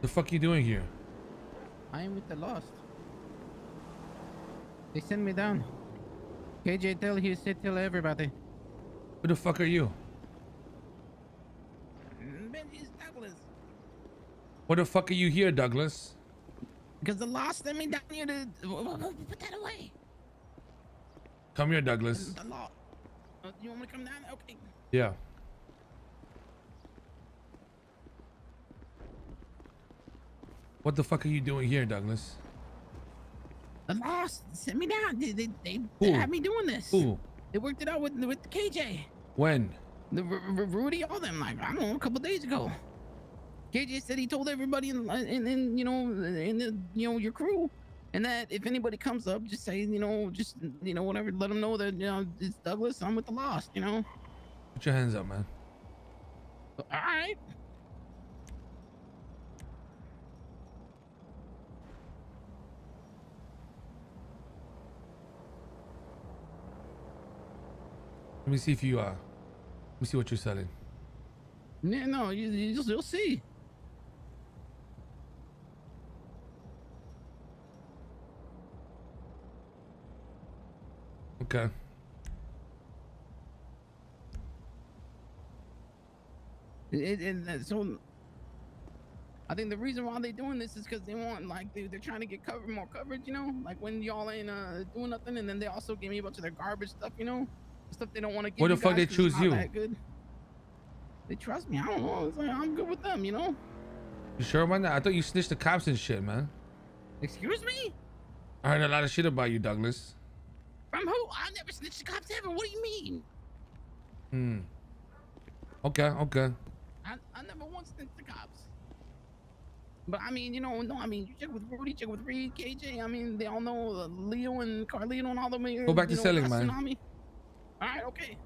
The fuck you doing here? I am with the lost. They sent me down. KJ tell he said tell everybody. Who the fuck are you? Benji's Douglas. What the fuck are you here, Douglas? Because the lost sent me down here to put that away. Come here, Douglas. The law. Uh, you want me to come down? Okay. Yeah. What the fuck are you doing here, Douglas? The lost sent me down. They they, they, they had me doing this. Who? They worked it out with with KJ. When? The R- R- Rudy, all them. Like I don't know, a couple days ago. KJ said he told everybody in, in, in you know in the you know your crew, and that if anybody comes up, just say you know just you know whatever, let them know that you know it's Douglas. I'm with the Lost. You know. Put your hands up, man. All right. Let me see if you uh. Let me see what you're selling. Yeah, no, you, you just, you'll see. Okay. It, it, so I think the reason why they're doing this is because they want like they, they're trying to get cover more coverage, you know, like when y'all ain't uh doing nothing, and then they also give me a bunch of their garbage stuff, you know, stuff they don't want to give. Why the fuck they choose you? Good. They trust me. I don't know. It's like, I'm good with them, you know. You sure about that? I thought you snitched the cops and shit, man. Excuse me? I heard a lot of shit about you, Douglas. From who? I never snitched the cops ever. What do you mean? Hmm. Okay, okay. I, I never once snitched the cops. But I mean, you know, no, I mean, you check with Rudy, check with Reed, KJ. I mean, they all know uh, Leo and Carlino and all them. Go back to selling, man. All right, okay.